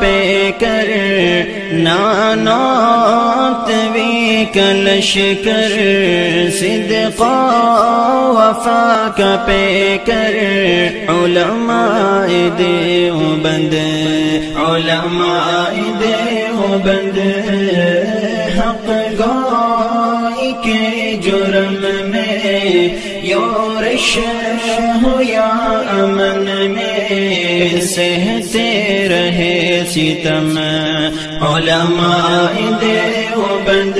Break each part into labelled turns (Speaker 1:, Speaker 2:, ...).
Speaker 1: پہ کر نانات وی کلش کر صدقا وفا کا پہ کر۔ علماء دیو بند، علماء دیو بند۔ حق گائی کے جرم میں یورش ہو یا امن میں۔ سہتے رہے ستم علماء دیوبند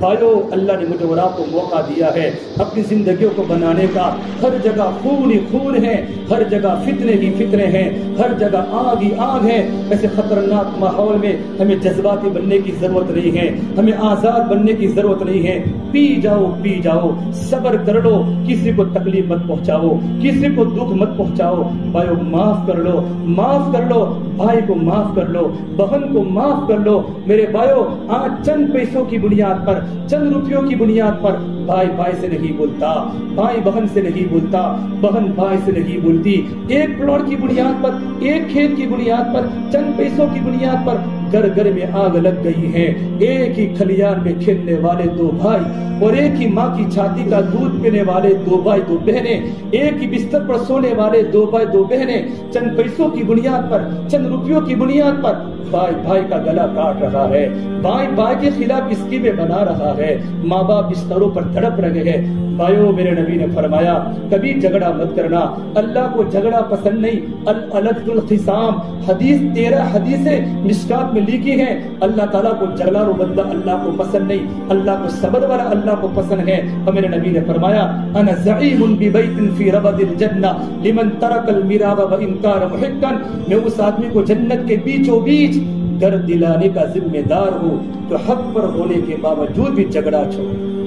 Speaker 2: بھائیو، اللہ نے مجھے اور آپ کو موقع دیا ہے اپنی زندگیوں کو بنانے کا۔ ہر جگہ خون ہی خون ہے، ہر جگہ فتنے ہی فتنے ہیں، ہر جگہ آگ ہی آگ ہے۔ ایسے خطرناک ماحول میں ہمیں جذباتی بننے کی ضرورت نہیں ہے، ہمیں آزاد بننے کی ضرورت نہیں ہے۔ پی جاؤ پی جاؤ، صبر کر لو، کسی کو تکلیف مت پہنچاؤ، کسی کو دکھ مت پہنچاؤ۔ بھائیو، معاف کر لو، معاف کر لو، بھائی کو معاف کر لو، بہن کو معاف کر لو۔ میرے بھائیو، آج چند پیسوں کی بنیاد پر چند روپیوں کی بنیاد پر بھائی بھائی سے نہیں بولتا، بھائی بہن سے نہیں بولتا، بہن بھائی سے نہیں بولتی۔ ایک پلاٹ کی بنیاد پر، ایک کھیت کی بنیاد پر، چند پیسوں کی بنیاد پر گھر گھر میں آگ لگ گئی ہے۔ ایک ہی کھلیان میں کھیلنے والے دو بھائی اور ایک ہی ماں کی چھاتی کا دودھ پینے والے دو بھائی دو بہنیں۔ ایک ہی بستر پر سونے والے دو بھائی دو بہنیں۔ چند پیسوں کی بنیاد پر، چند روپیوں کی بنیاد پر بھائی بھائی کا گلا کاٹ رہا ہے۔ بھائی بھائی کے خلاف اسکیمیں بنا رہا ہے۔ ماں باپ بستروں پر تڑپ رہے ہیں۔ بھائیو، میرے نبی نے فرمایا، کبھی جھگڑا مت کرنا۔ اللہ کو جھگڑا پسند نہیں الالت الخصام۔ حدیث تیرہ حدیثیں مشکات میں لکھی ہے، اللہ تعالیٰ کو جھگڑا رو بندہ اللہ کو پسند نہیں، اللہ کو صبر والا اللہ کو پسند ہے۔ اور میرے نبی نے فرمایا، انا زعیم ببیت فی ربد الجنہ لمن ترک المراب و انکار محقا۔ میں اس آدمی کو جنت کے بیچوں بیچ گر دلانے کا ذمہ دار ہوں، تو حق پر ہونے کے باوجود بھی جھگڑا چھوڑ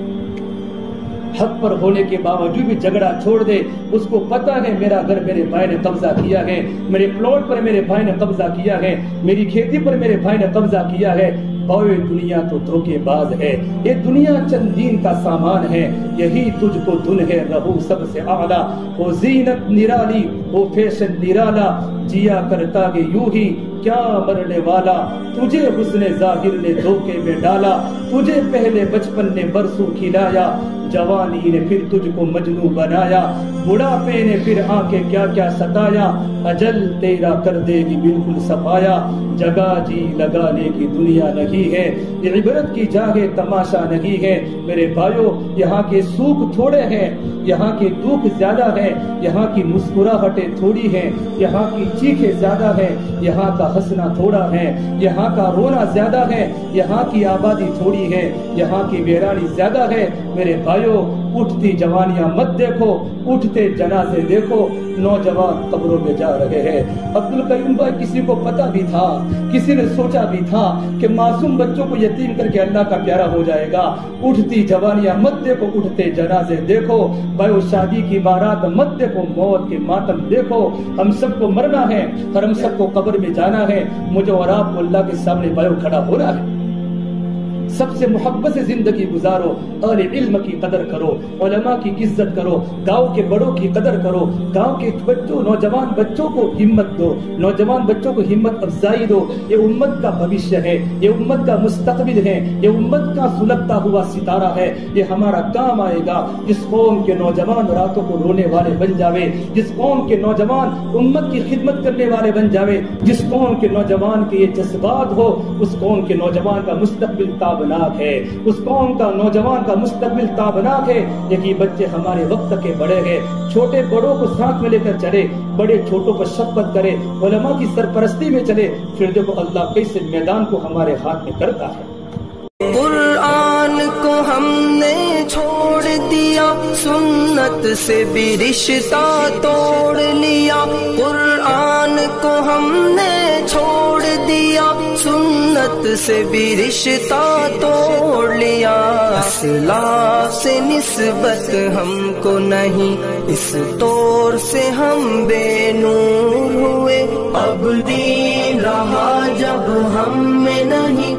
Speaker 2: حق پر ہونے کے باوجود بھی جھگڑا چھوڑ دے، اس کو پتا ہے میرا گھر میرے بھائی نے قبضہ کیا ہے، میرے پلاٹ پر میرے بھائی نے قبضہ کیا ہے، میری کھیتی پر میرے بھائی نے قبضہ کیا ہے۔ بوئے دنیا تو دھوکے باز ہے، یہ دنیا چند دین کا سامان ہے، یہی تجھ کو دن ہے رہو سب سے اعلیٰ۔ وہ زینت نرالی، وہ فیشن نرالا، جیا کرتا کہ یوں ہی کیا مرنے والا۔ تجھے حسن ظاہر نے دھوکے میں ڈالا، تجھے پہلے بچپن نے برسوں کھلایا۔ جوانی نے پھر تجھ کو مجنو بنایا، بڑھاپے نے پھر آ کے کیا کیا ستایا۔ اجل تیرا کر دے گی بالکل صفایا، جگہ جی لگانے کی دنیا نہیں۔ ہے۔ یہ عبرت کی جاگے تماشا نہیں ہے۔ میرے بھائیو، یہاں کے سوکھ تھوڑے ہیں۔ یہاں کے دکھ زیادہ ہے یہاں کی مسکراہٹیں تھوڑی ہیں۔ یہاں کی چیخیں زیادہ ہیں۔ یہاں کا ہنسنا تھوڑا ہے۔ یہاں کا رونا زیادہ ہے۔ یہاں کی آبادی تھوڑی ہے۔ یہاں کی ویرانی زیادہ ہے۔ میرے بھائیو اٹھتی جوانیاں مت دیکھو، اٹھتے جنازے دیکھو، نوجوان قبروں میں جا رہے ہیں۔ عبد القیم بھائی، کسی کو پتا بھی تھا، کسی نے سوچا بھی تھا کہ معصوم بچوں کو یتیم کر کے اللہ کا پیارا ہو جائے گا۔ اٹھتی جوانیاں مت دیکھو، اٹھتے جنازے دیکھو۔ بھائی شادی کی بارات مت دیکھو، موت کے ماتم دیکھو۔ ہم سب کو مرنا ہے اور ہم سب کو قبر میں جانا ہے۔ مجھے اور آپ کو اللہ کے سامنے بھائی، کھڑا ہو رہا ہے۔ سب سے محبت سے زندگی گزارو، اہل علم کی قدر کرو، علماء کی عزت کرو، گاؤں کے بڑوں کی قدر کرو، گاؤں کے بچوں، نوجوان بچوں کو ہمت دو، نوجوان بچوں کو ہمت افزائی دو، یہ امت کا بھوشیہ ہے، یہ امت کا مستقبل ہے، یہ امت کا سلگتا ہوا ستارہ ہے، یہ ہمارا کام آئے گا، جس قوم کے نوجوان راتوں کو رونے والے بن جاوے، جس قوم کے نوجوان امت کی خدمت کرنے والے بن جاوے، جس قوم کے نوجوان کے یہ جذبات ہو، اس قوم کے نوجوان کا مستقبل تاب تابناک ہے۔ اس قوم کا نوجوان کا مستقبل تابناک ہے۔ یہی بچے ہمارے وقت کے بڑے گئے چھوٹے بڑوں کو ساتھ میں لے کر چلے، بڑے چھوٹوں پر شفقت کرے، علماء کی سرپرستی میں چلے۔ پھر دیکھو اللہ کیسے میدان کو ہمارے ہاتھ میں کرتا ہے۔
Speaker 1: سے بھی رشتہ توڑ لیا۔ قرآن کو ہم نے چھوڑ دیا۔ سنت سے بھی رشتہ توڑ لیا۔ اصلاح سے نسبت ہم کو نہیں۔ اس طور سے ہم بے نور ہوئے۔ اب دین رہا جب ہم میں نہیں۔